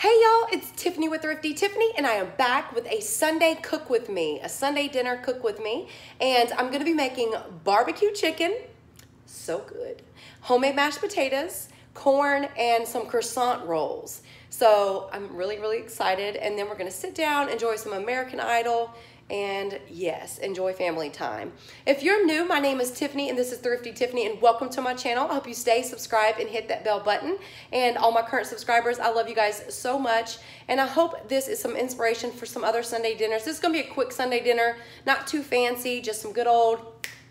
Hey y'all, it's Tiffany with Thrifty Tiffany, and I am back with a Sunday cook with me, a Sunday dinner cook with me. And I'm gonna be making barbecue chicken, so good, homemade mashed potatoes, corn, and some croissant rolls. So I'm really, really excited. And then we're gonna sit down, enjoy some American Idol, and yes, enjoy family time. If you're new, my name is Tiffany and this is Thrifty Tiffany and welcome to my channel. I hope you stay subscribed and hit that bell button. And all my current subscribers, I love you guys so much. And I hope this is some inspiration for some other Sunday dinners. This is gonna be a quick Sunday dinner, not too fancy, just some good old,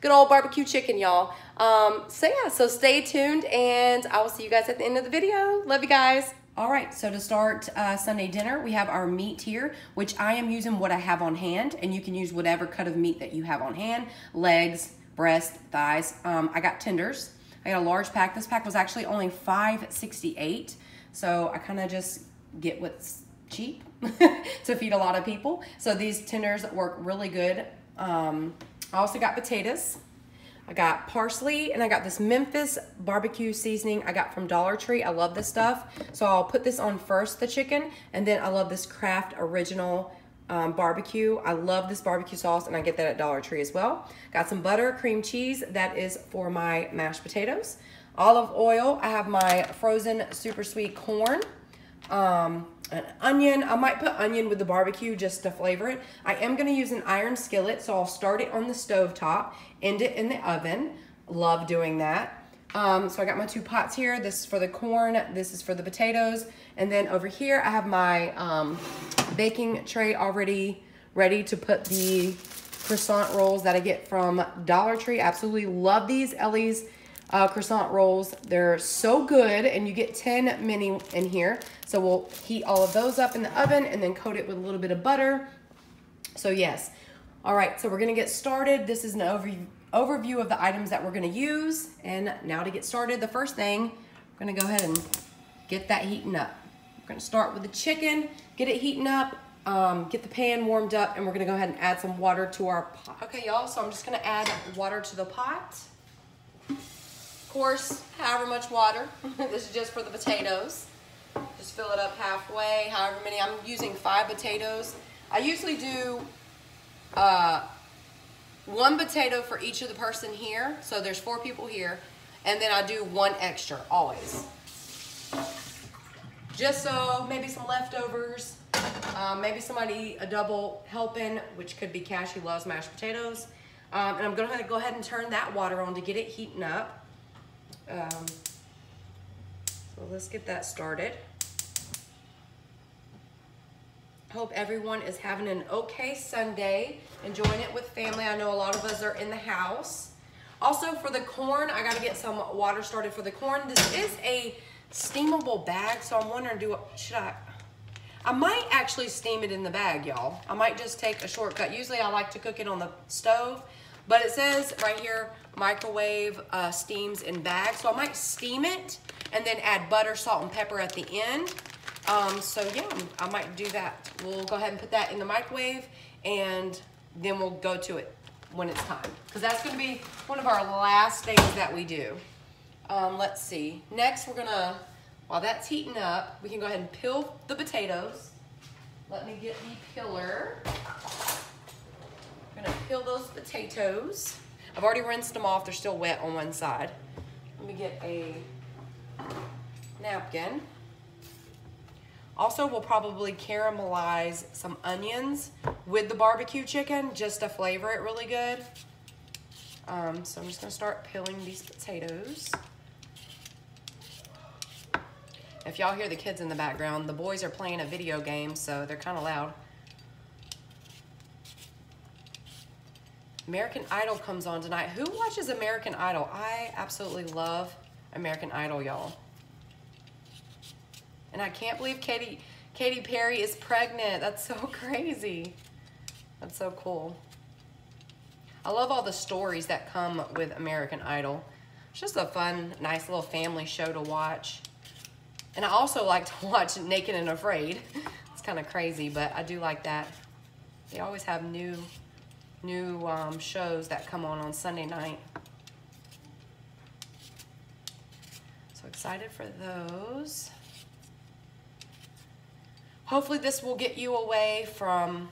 good old barbecue chicken, y'all. Um, so yeah, so stay tuned and I will see you guys at the end of the video. Love you guys. All right, so to start uh, Sunday dinner, we have our meat here, which I am using what I have on hand, and you can use whatever cut of meat that you have on hand, legs, breast, thighs. Um, I got tenders. I got a large pack. This pack was actually only $5.68, so I kind of just get what's cheap to feed a lot of people. So these tenders work really good. Um, I also got potatoes. I got parsley and I got this Memphis barbecue seasoning I got from Dollar Tree. I love this stuff. So I'll put this on first, the chicken, and then I love this Kraft Original um, barbecue. I love this barbecue sauce and I get that at Dollar Tree as well. Got some butter, cream cheese. That is for my mashed potatoes. Olive oil. I have my frozen super sweet corn. Um, an onion. I might put onion with the barbecue just to flavor it. I am going to use an iron skillet, so I'll start it on the stove top, end it in the oven. Love doing that. Um, so I got my two pots here. This is for the corn. This is for the potatoes. And then over here, I have my um, baking tray already ready to put the croissant rolls that I get from Dollar Tree. Absolutely love these Ellie's uh, croissant rolls. They're so good, and you get 10 mini in here. So we'll heat all of those up in the oven and then coat it with a little bit of butter. So yes. All right, so we're gonna get started. This is an overview, overview of the items that we're gonna use. And now to get started, the first thing, we're gonna go ahead and get that heating up. We're gonna start with the chicken, get it heating up, um, get the pan warmed up, and we're gonna go ahead and add some water to our pot. Okay, y'all, so I'm just gonna add water to the pot course, however much water. this is just for the potatoes. Just fill it up halfway, however many. I'm using five potatoes. I usually do uh, one potato for each of the person here. So there's four people here. And then I do one extra, always. Just so maybe some leftovers. Um, maybe somebody a double helping, which could be who loves mashed potatoes. Um, and I'm to go ahead and turn that water on to get it heating up. Um, so let's get that started. Hope everyone is having an okay Sunday, enjoying it with family. I know a lot of us are in the house. Also for the corn, I gotta get some water started for the corn. This is a steamable bag, so I'm wondering, do should I? I might actually steam it in the bag, y'all. I might just take a shortcut. Usually I like to cook it on the stove, but it says right here, microwave uh, steams in bags. So I might steam it and then add butter, salt, and pepper at the end. Um, so yeah, I might do that. We'll go ahead and put that in the microwave and then we'll go to it when it's time. Because that's gonna be one of our last things that we do. Um, let's see. Next, we're gonna, while that's heating up, we can go ahead and peel the potatoes. Let me get the peeler. I'm gonna peel those potatoes. I've already rinsed them off. They're still wet on one side. Let me get a napkin. Also, we'll probably caramelize some onions with the barbecue chicken just to flavor it really good. Um, so I'm just gonna start peeling these potatoes. If y'all hear the kids in the background, the boys are playing a video game, so they're kind of loud. American Idol comes on tonight. Who watches American Idol? I absolutely love American Idol, y'all. And I can't believe Katy, Katy Perry is pregnant. That's so crazy. That's so cool. I love all the stories that come with American Idol. It's just a fun, nice little family show to watch. And I also like to watch Naked and Afraid. It's kind of crazy, but I do like that. They always have new new um, shows that come on on Sunday night. So excited for those. hopefully this will get you away from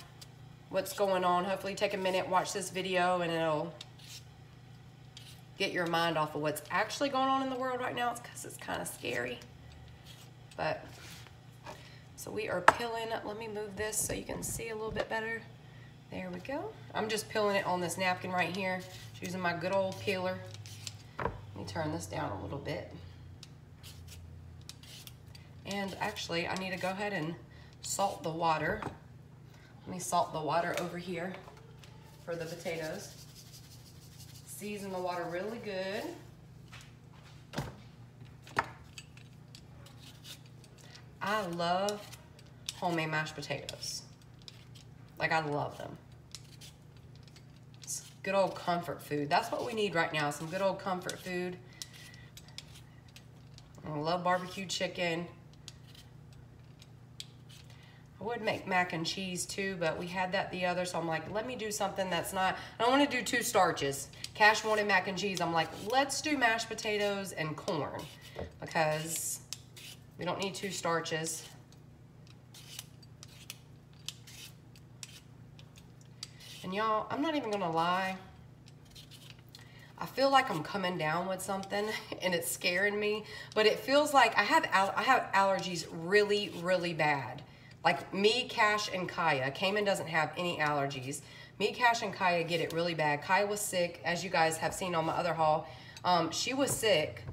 what's going on. Hopefully take a minute, watch this video, and it'll get your mind off of what's actually going on in the world right now. Because it's kind of scary. But, so we are peeling, let me move this so you can see a little bit better. There we go. I'm just peeling it on this napkin right here, using my good old peeler. Let me turn this down a little bit. And actually, I need to go ahead and salt the water. Let me salt the water over here for the potatoes. Season the water really good. I love homemade mashed potatoes. Like I love them. Good old comfort food. That's what we need right now, some good old comfort food. I love barbecue chicken. I would make mac and cheese too, but we had that the other, so I'm like, let me do something that's not, I don't want to do two starches. Cash wanted mac and cheese. I'm like, let's do mashed potatoes and corn because we don't need two starches. And y'all, I'm not even gonna lie. I feel like I'm coming down with something and it's scaring me, but it feels like I have I have allergies really, really bad. Like me, Cash, and Kaya. Cayman doesn't have any allergies. Me, Cash, and Kaya get it really bad. Kaya was sick, as you guys have seen on my other haul. Um, she was sick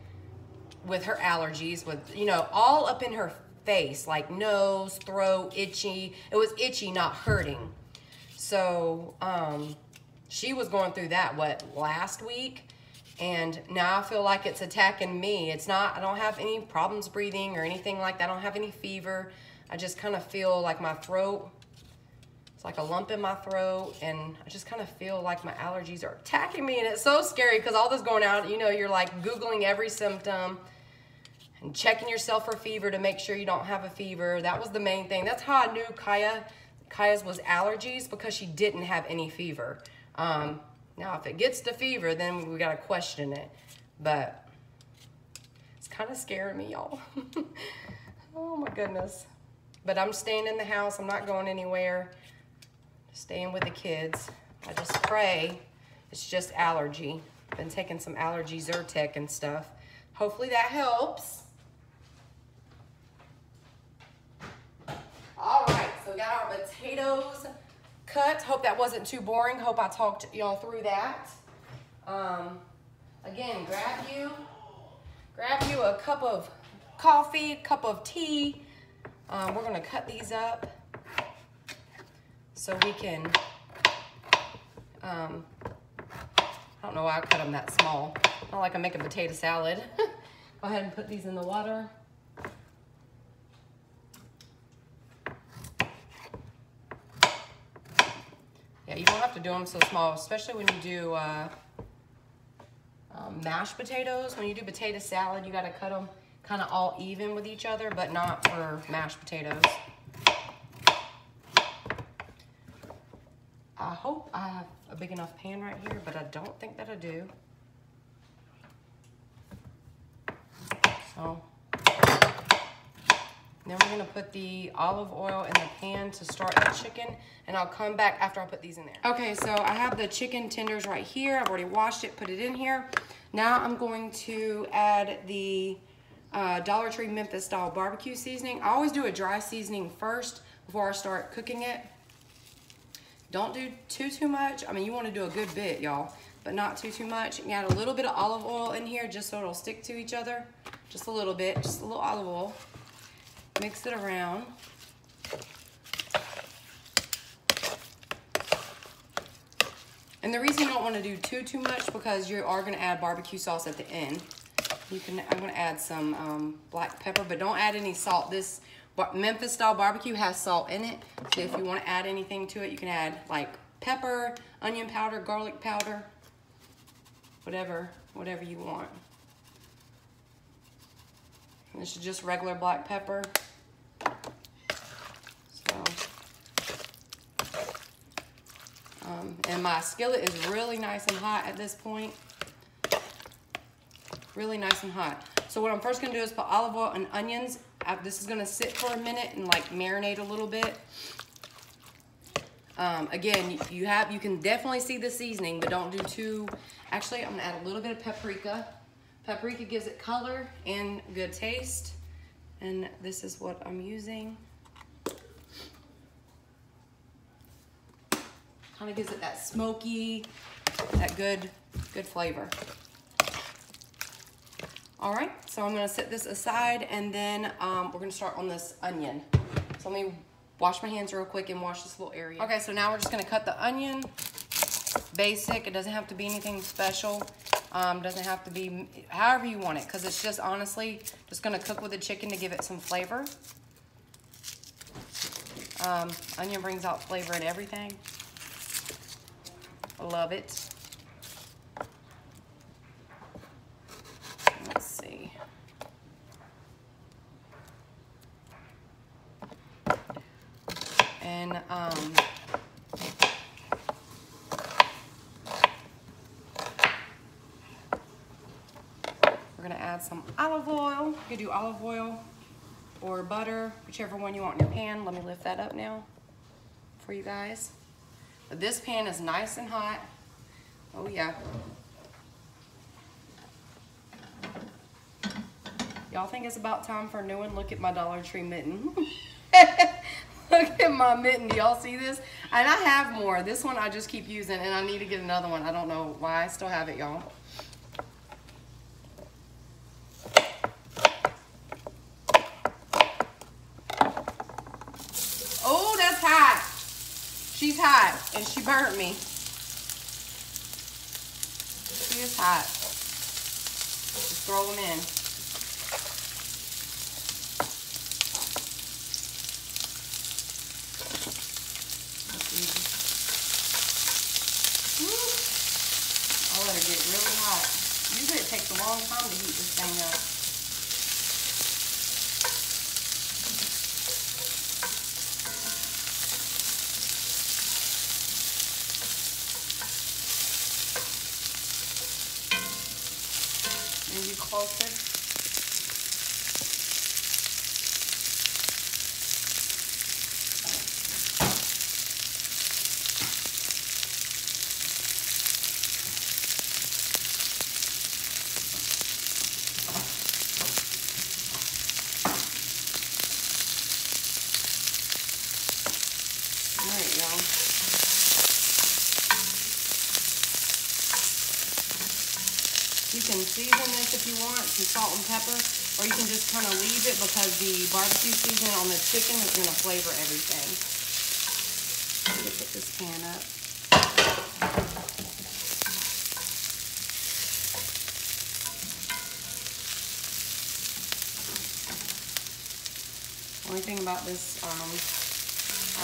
with her allergies, with, you know, all up in her face, like nose, throat, itchy. It was itchy, not hurting. So um, she was going through that, what, last week? And now I feel like it's attacking me. It's not, I don't have any problems breathing or anything like that. I don't have any fever. I just kind of feel like my throat, it's like a lump in my throat, and I just kind of feel like my allergies are attacking me, and it's so scary because all this going out, you know, you're like Googling every symptom and checking yourself for fever to make sure you don't have a fever. That was the main thing. That's how I knew Kaya, Kaya's was allergies because she didn't have any fever. Um, now, if it gets to fever, then we got to question it. But it's kind of scaring me, y'all. oh, my goodness. But I'm staying in the house. I'm not going anywhere. Staying with the kids. I just pray it's just allergy. Been taking some allergy Zyrtec and stuff. Hopefully that helps. All right, so we got our potatoes cut. Hope that wasn't too boring. Hope I talked y'all through that. Um, again, grab you, grab you a cup of coffee, cup of tea, um, we're gonna cut these up so we can, um, I don't know why I cut them that small. Not like I'm making potato salad. Go ahead and put these in the water. Yeah, you don't to do them so small, especially when you do uh, um, mashed potatoes. When you do potato salad, you gotta cut them kind of all even with each other, but not for mashed potatoes. I hope I have a big enough pan right here, but I don't think that I do. So, then we're gonna put the olive oil in the pan to start the chicken, and I'll come back after I put these in there. Okay, so I have the chicken tenders right here. I've already washed it, put it in here. Now I'm going to add the uh, Dollar Tree Memphis style barbecue seasoning. I always do a dry seasoning first before I start cooking it. Don't do too, too much. I mean, you want to do a good bit, y'all, but not too, too much. You add a little bit of olive oil in here just so it'll stick to each other. Just a little bit, just a little olive oil. Mix it around. And the reason you don't want to do too, too much because you are going to add barbecue sauce at the end. You can, I'm gonna add some um, black pepper, but don't add any salt. This Memphis style barbecue has salt in it. So if you wanna add anything to it, you can add like pepper, onion powder, garlic powder, whatever, whatever you want. This is just regular black pepper. So, um, and my skillet is really nice and hot at this point really nice and hot. So what I'm first gonna do is put olive oil and onions this is gonna sit for a minute and like marinate a little bit. Um, again, you have you can definitely see the seasoning, but don't do too. Actually, I'm gonna add a little bit of paprika. Paprika gives it color and good taste. And this is what I'm using. Kind of gives it that smoky, that good, good flavor. All right, so I'm gonna set this aside and then um, we're gonna start on this onion. So let me wash my hands real quick and wash this little area. Okay, so now we're just gonna cut the onion. Basic, it doesn't have to be anything special. Um, doesn't have to be however you want it because it's just honestly just gonna cook with the chicken to give it some flavor. Um, onion brings out flavor in everything. Love it. Let's see. And um, we're gonna add some olive oil. You can do olive oil or butter, whichever one you want in your pan. Let me lift that up now for you guys. But this pan is nice and hot. Oh yeah. Y'all think it's about time for a new one? Look at my Dollar Tree mitten. Look at my mitten. Do y'all see this? And I have more. This one I just keep using and I need to get another one. I don't know why. I still have it, y'all. Oh, that's hot. She's hot and she burnt me. She is hot. Just throw them in. takes a long time to heat this thing up. Maybe closer. can season this if you want, some salt and pepper, or you can just kind of leave it because the barbecue seasoning on the chicken is going to flavor everything. Let me put this pan up. Only thing about this um,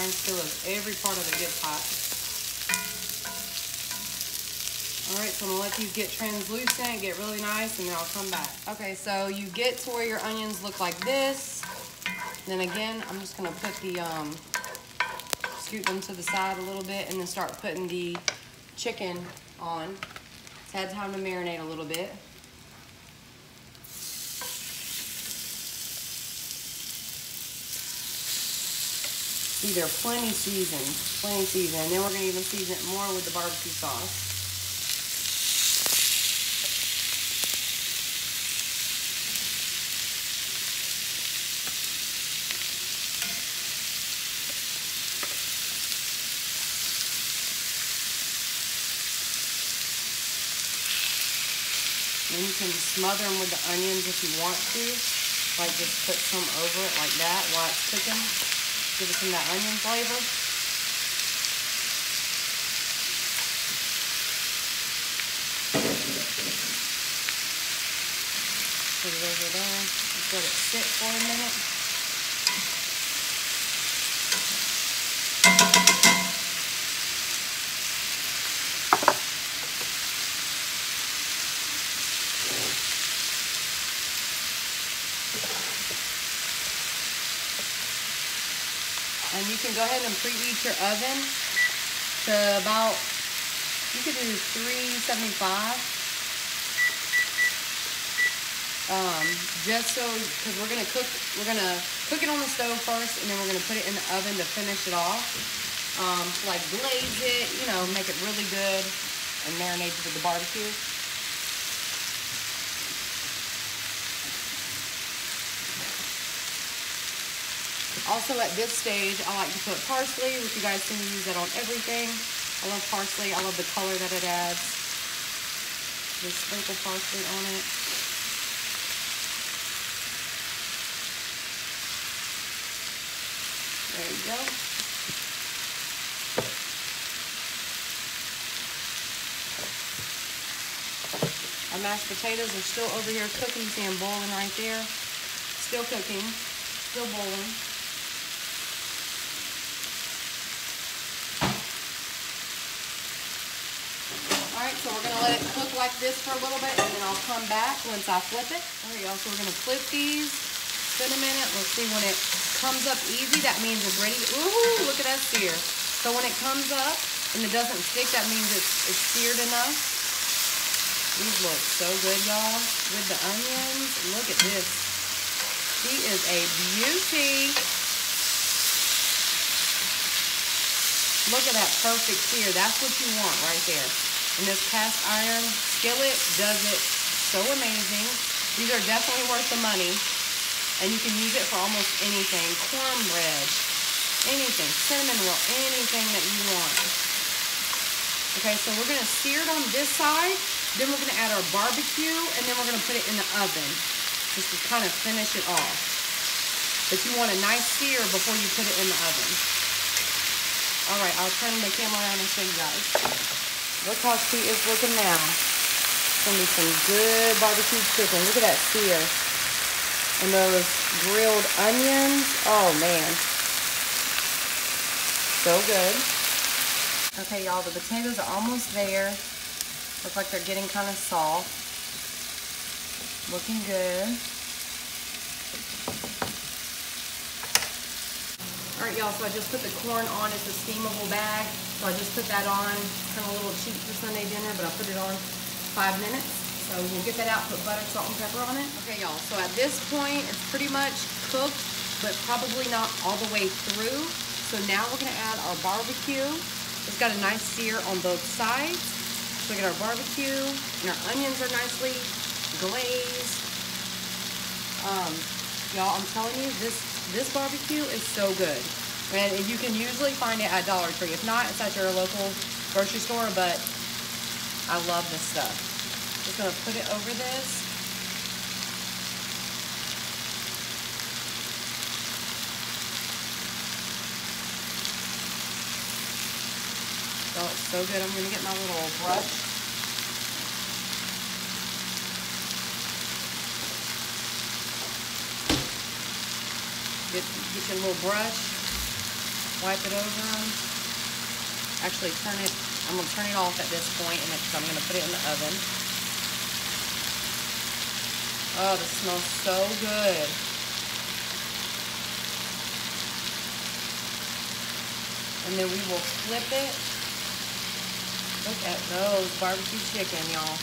iron skillet is every part of it gets hot. All right, so I'm gonna let these get translucent, get really nice, and then I'll come back. Okay, so you get to where your onions look like this. Then again, I'm just gonna put the, um, scoot them to the side a little bit and then start putting the chicken on. It's had time to marinate a little bit. These are plenty seasoned, plenty seasoned. And then we're gonna even season it more with the barbecue sauce. Then you can smother them with the onions if you want to. Like just put some over it like that while it's cooking. Give it some that onion flavor. Put it over there. Let it sit for a minute. Can go ahead and preheat your oven to about, you could do 375. Um, just so, because we're gonna cook, we're gonna cook it on the stove first, and then we're gonna put it in the oven to finish it off. Um, like glaze it, you know, make it really good and marinate it with the barbecue. Also at this stage, I like to put parsley, which you guys can use that on everything. I love parsley. I love the color that it adds. Just sprinkle parsley on it. There you go. Our mashed potatoes are still over here cooking. You see them boiling right there. Still cooking, still boiling. So we're gonna let it cook like this for a little bit and then I'll come back once I flip it. All right, y'all, so we're gonna flip these, spin a minute. Let's see when it comes up easy, that means it's ready. Ooh, look at that sear. So when it comes up and it doesn't stick, that means it's, it's seared enough. These look so good, y'all, with the onions. Look at this. She is a beauty. Look at that perfect sear. That's what you want right there. And this cast iron skillet does it so amazing. These are definitely worth the money. And you can use it for almost anything. Cornbread, anything, cinnamon roll, anything that you want. Okay, so we're gonna sear it on this side. Then we're gonna add our barbecue and then we're gonna put it in the oven just to kind of finish it off. But you want a nice sear before you put it in the oven. All right, I'll turn the camera around and show you guys. Look how she is looking now. It's gonna be some good barbecue chicken. Look at that sear. And those grilled onions. Oh man. So good. Okay, y'all, the potatoes are almost there. Look like they're getting kind of soft. Looking good. All right, y'all, so I just put the corn on. It's a steamable bag. So I just put that on, kind of a little cheap for Sunday dinner, but I put it on five minutes. So we'll get that out, put butter, salt, and pepper on it. Okay, y'all, so at this point, it's pretty much cooked, but probably not all the way through. So now we're gonna add our barbecue. It's got a nice sear on both sides. So we get our barbecue, and our onions are nicely glazed. Um, y'all, I'm telling you, this, this barbecue is so good. And you can usually find it at Dollar Tree. If not, it's at your local grocery store, but I love this stuff. Just gonna put it over this. Oh, it's so good. I'm gonna get my little brush. Get, get your little brush wipe it over them. Actually turn it, I'm gonna turn it off at this point and I'm gonna put it in the oven. Oh, this smells so good. And then we will flip it. Look at those barbecue chicken, y'all.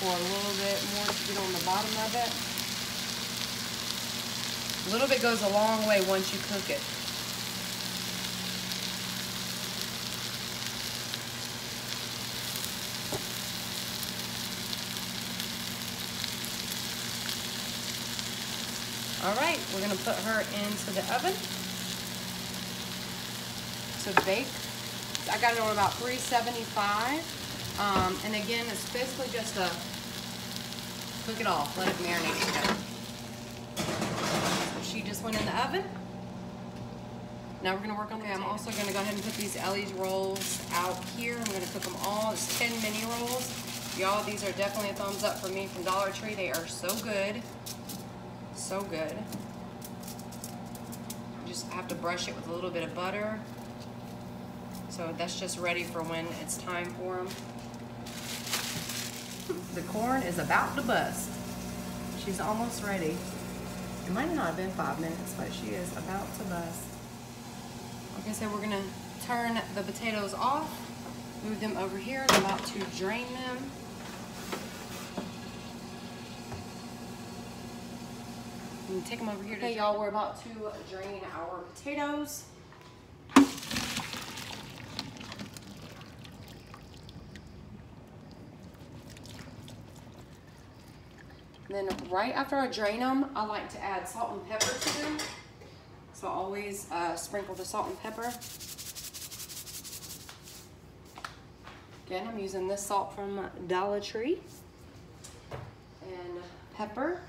Pour a little bit more to get on the bottom of it. A little bit goes a long way once you cook it. All right, we're gonna put her into the oven to bake. I got it on about 375. Um, and again, it's basically just a cook it off, let it marinate together Now we're gonna work on the okay, I'm also gonna go ahead and put these Ellie's rolls out here. I'm gonna cook them all. It's 10 mini rolls. Y'all, these are definitely a thumbs up for me from Dollar Tree. They are so good. So good. just have to brush it with a little bit of butter. So that's just ready for when it's time for them. The corn is about to bust. She's almost ready. It might not have been five minutes, but she is about to bust. Like I said, we're gonna turn the potatoes off, move them over here. I'm about to drain them. take them over here. Hey y'all, we're about to drain our potatoes. Then right after I drain them, I like to add salt and pepper to them. So I always uh, sprinkle the salt and pepper. Again, I'm using this salt from Dollar Tree. And pepper.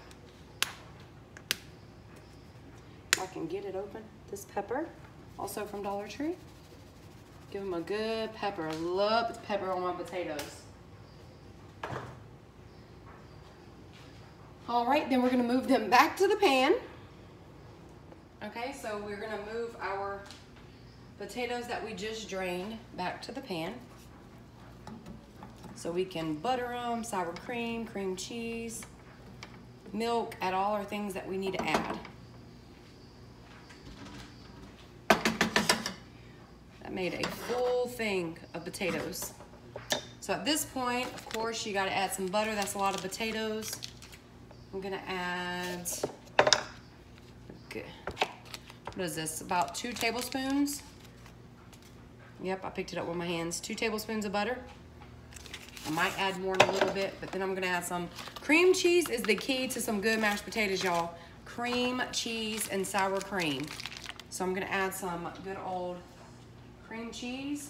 If I can get it open. This pepper, also from Dollar Tree. Give them a good pepper. Love pepper on my potatoes. All right, then we're gonna move them back to the pan. Okay, so we're gonna move our potatoes that we just drained back to the pan. So we can butter them, sour cream, cream cheese, milk, add all our things that we need to add. That made a full thing of potatoes. So at this point, of course, you gotta add some butter. That's a lot of potatoes. I'm gonna add, what is this, about two tablespoons? Yep, I picked it up with my hands. Two tablespoons of butter. I might add more in a little bit, but then I'm gonna add some. Cream cheese is the key to some good mashed potatoes, y'all. Cream, cheese, and sour cream. So I'm gonna add some good old cream cheese.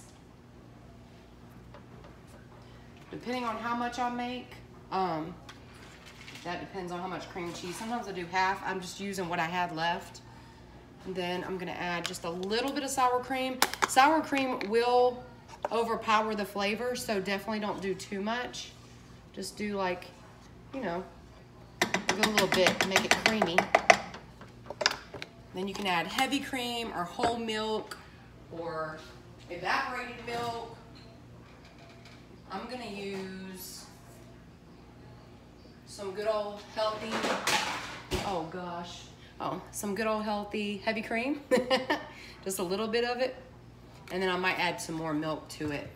Depending on how much I make, um, that depends on how much cream cheese. Sometimes I do half. I'm just using what I had left. And then I'm gonna add just a little bit of sour cream. Sour cream will overpower the flavor, so definitely don't do too much. Just do like, you know, a little bit, to make it creamy. Then you can add heavy cream or whole milk or evaporated milk. I'm gonna use some good old healthy, oh gosh, oh, some good old healthy heavy cream, just a little bit of it. And then I might add some more milk to it.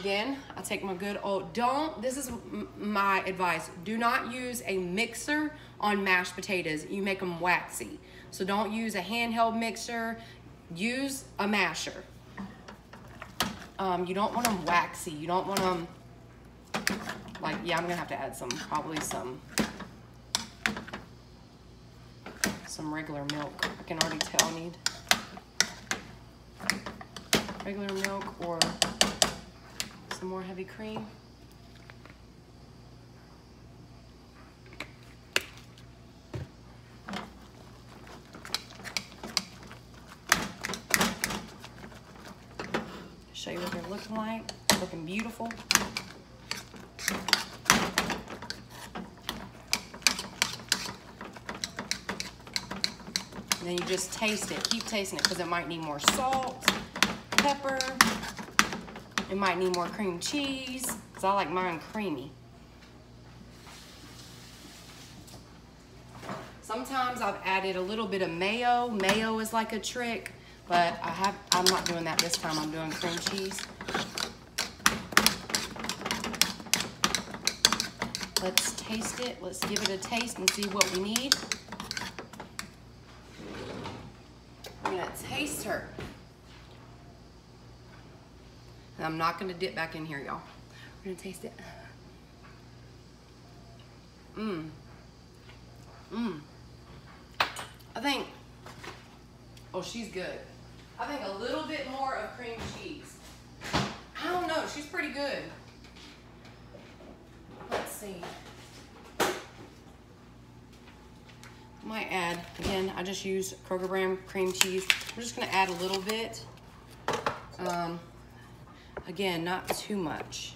Again, I take my good old, don't, this is my advice, do not use a mixer on mashed potatoes. You make them waxy. So don't use a handheld mixer, use a masher. Um, you don't want them waxy. You don't want them like, yeah, I'm gonna have to add some, probably some, some regular milk. I can already tell I need regular milk or some more heavy cream. Show you what they're looking like. Looking beautiful. And then you just taste it. Keep tasting it because it might need more salt, pepper. It might need more cream cheese because I like mine creamy. Sometimes I've added a little bit of mayo. Mayo is like a trick, but I have, I'm not doing that this time. I'm doing cream cheese. Let's taste it. Let's give it a taste and see what we need. gonna taste her. And I'm not gonna dip back in here, y'all. We're gonna taste it. Mmm. Mmm. I think, oh, she's good. I think a little bit more of cream cheese. I don't know, she's pretty good. Let's see. might add, again, I just used Kroger brand cream cheese. I'm just gonna add a little bit. Um, again, not too much.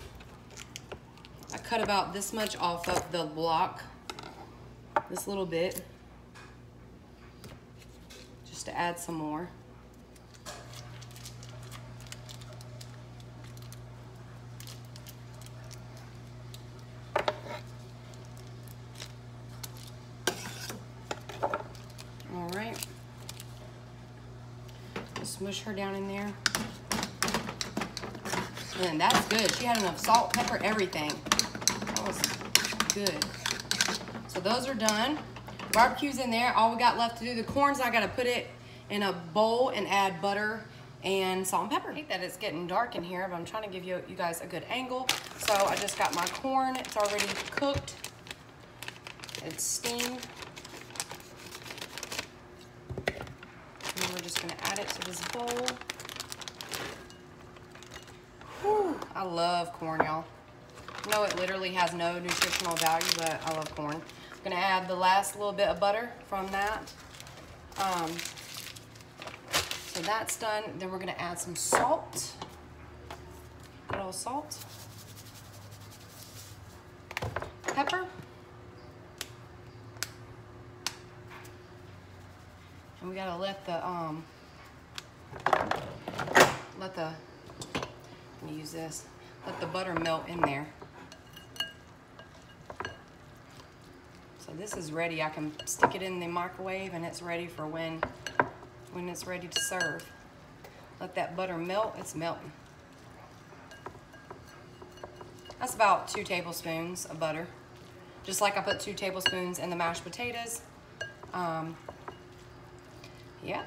I cut about this much off of the block, this little bit, just to add some more. Her down in there. And that's good. She had enough salt, pepper, everything. That was good. So those are done. Barbecue's in there. All we got left to do, the corns, I gotta put it in a bowl and add butter and salt and pepper. I think that it's getting dark in here, but I'm trying to give you, you guys a good angle. So I just got my corn. It's already cooked. It's steamed. And we're just gonna add it to this bowl. Whew, I love corn, y'all. No, it literally has no nutritional value, but I love corn. I'm gonna add the last little bit of butter from that. Um, so that's done. Then we're gonna add some salt. Good old salt. Pepper. And we gotta let the, um, let the, let me use this, let the butter melt in there. So this is ready. I can stick it in the microwave and it's ready for when, when it's ready to serve. Let that butter melt, it's melting. That's about two tablespoons of butter. Just like I put two tablespoons in the mashed potatoes. Um, yeah.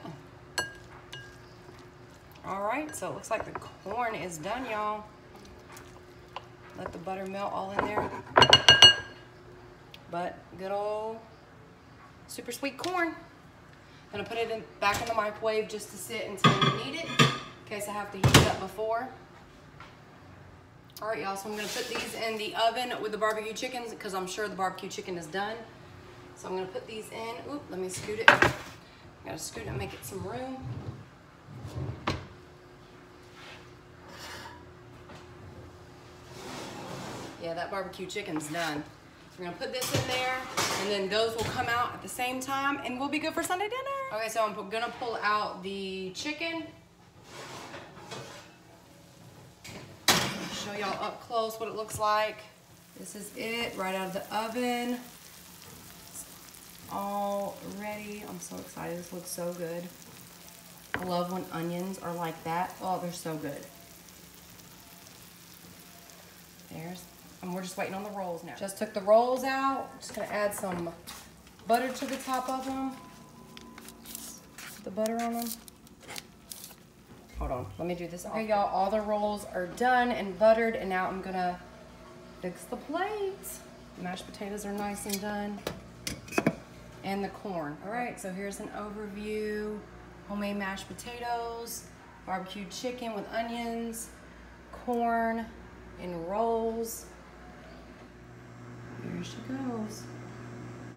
All right, so it looks like the corn is done, y'all. Let the butter melt all in there. But good old super sweet corn. Gonna put it in, back in the microwave just to sit until we need it, in case I have to heat it up before. All right, y'all, so I'm gonna put these in the oven with the barbecue chickens because I'm sure the barbecue chicken is done. So I'm gonna put these in. Oop, let me scoot it. Gotta scoot and make it some room. Yeah, that barbecue chicken's done. We're gonna put this in there, and then those will come out at the same time, and we'll be good for Sunday dinner. Okay, so I'm gonna pull out the chicken. Show y'all up close what it looks like. This is it, right out of the oven. It's all ready. I'm so excited, this looks so good. I love when onions are like that. Oh, they're so good. There's and we're just waiting on the rolls now. Just took the rolls out. Just gonna add some butter to the top of them. Put The butter on them. Hold on, let me do this. Okay, y'all, all the rolls are done and buttered, and now I'm gonna fix the plates. Mashed potatoes are nice and done. And the corn. All right, so here's an overview. Homemade mashed potatoes, barbecued chicken with onions, corn in rolls. Here she goes.